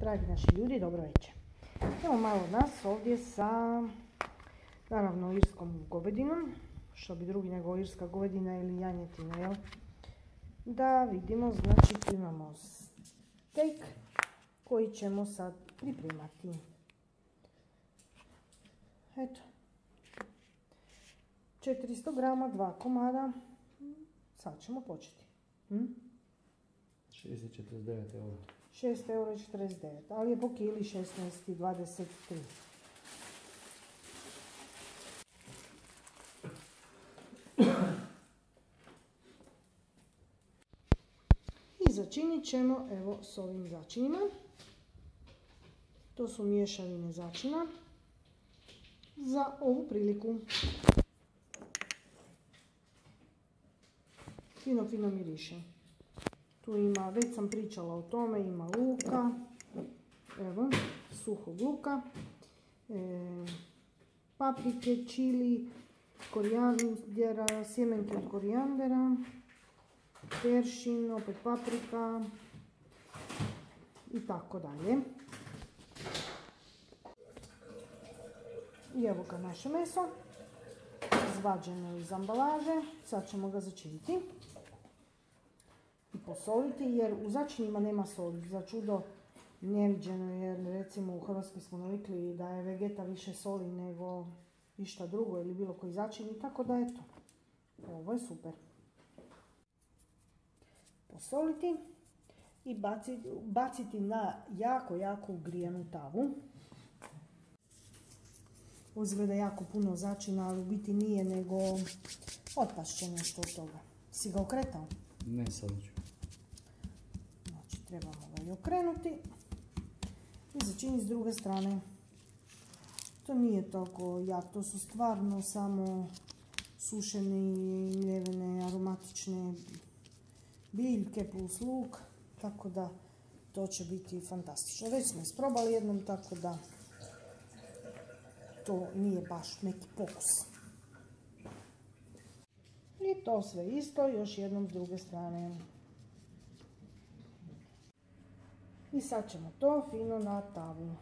Dragi naši ljudi, dobro večer. Evo malo nas ovdje sa, naravno, irskom govedinom. Što bi drugi nego irska govedina ili janjetina, jel? Da vidimo, znači tu imamo steak koji ćemo sad pripremati. Eto. 400 grama, dva komada. Sad ćemo početi. Hm? 6,49 eura. 6,49 euro, ali je po kili 16,23. I začinit ćemo evo s ovim začinima. To su mješavine začina za ovu priliku. Fino, fino miriše. Tu ima, već sam pričala o tome, ima luka, evo, suhog luka, e, paprike, čili, korijandera, sjemenke od korijandera, peršin, opet paprika i tako dalje. I evo ga naše meso, izvađeno iz ambalaže, sad ćemo ga začiniti posoliti jer u začinima nema soli. Za čudo neviđeno jer recimo u Hrvatskoj smo navikli da je vegeta više soli nego išta drugo ili bilo koji začin tako da eto. Ovo je super. Posoliti i baciti, baciti na jako, jako ugrijanu tavu. Uzgleda jako puno začina, ali u biti nije, nego otpašće nešto od toga. Si ga okretao? Ne, sad ću. Trebamo ga i okrenuti i začiniti s druge strane. To nije toliko jak, to su stvarno samo sušene i mljevene aromatične biljke plus luk, tako da to će biti fantastično. Već smo isprobali jednom, tako da to nije baš neki pokus. I to sve isto, još jednom s druge strane. I sad ćemo to fino na tavu.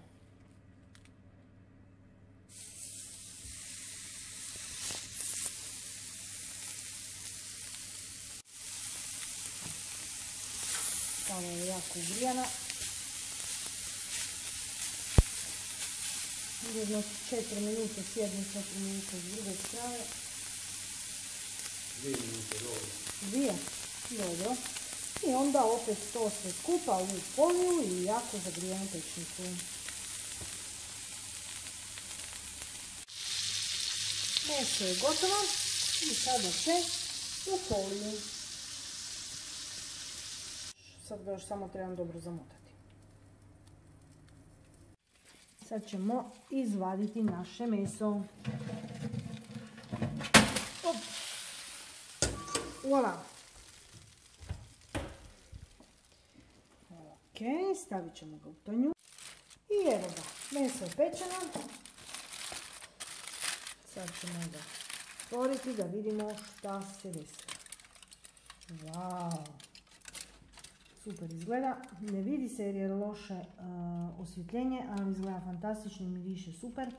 Tava je jako ugrijana. Jedno 4 minute s jedne, 4 minute s druge strane. Dvije minute dobro. Dvije. Dobro. I onda opet to sve skupa u foliju i jako zagrijanu pečnicu. Meso je gotovo i sada će u foliju. Sad ga još samo trebam dobro zamotati. Sad ćemo izvaditi naše meso. Op. Voila. Ok, stavit ćemo ga u tanju. I evo ga, meso je pečeno. Sad ćemo ga otvoriti da vidimo šta se desilo. Wow. Super izgleda. Ne vidi se jer je loše uh, osvjetljenje, ali izgleda fantastično i miriše super.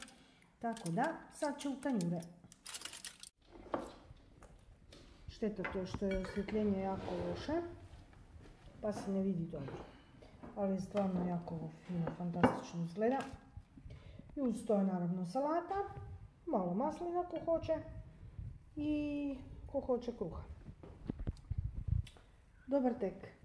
Tako da, sad će u tanjure. Šteta to što je osvjetljenje jako loše, pa se ne vidi dobro. Ali stvarno jako fino, fantastično izgleda. I uz to je naravno salata, malo maslina ko hoće i ko hoće kruha. Dobar tek.